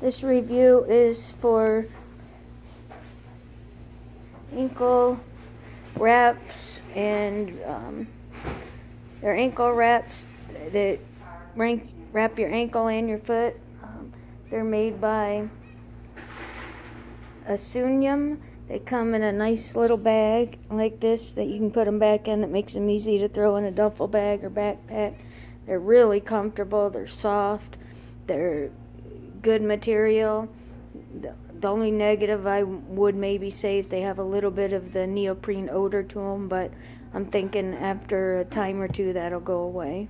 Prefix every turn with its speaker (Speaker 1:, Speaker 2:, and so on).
Speaker 1: This review is for ankle wraps and um, they're ankle wraps that wrap your ankle and your foot. Um, they're made by Asunium. They come in a nice little bag like this that you can put them back in that makes them easy to throw in a duffel bag or backpack. They're really comfortable. They're soft. They're good material. The, only negative I would maybe say is they have a little bit of the neoprene odor to them, but I'm thinking after a time or two that'll go away.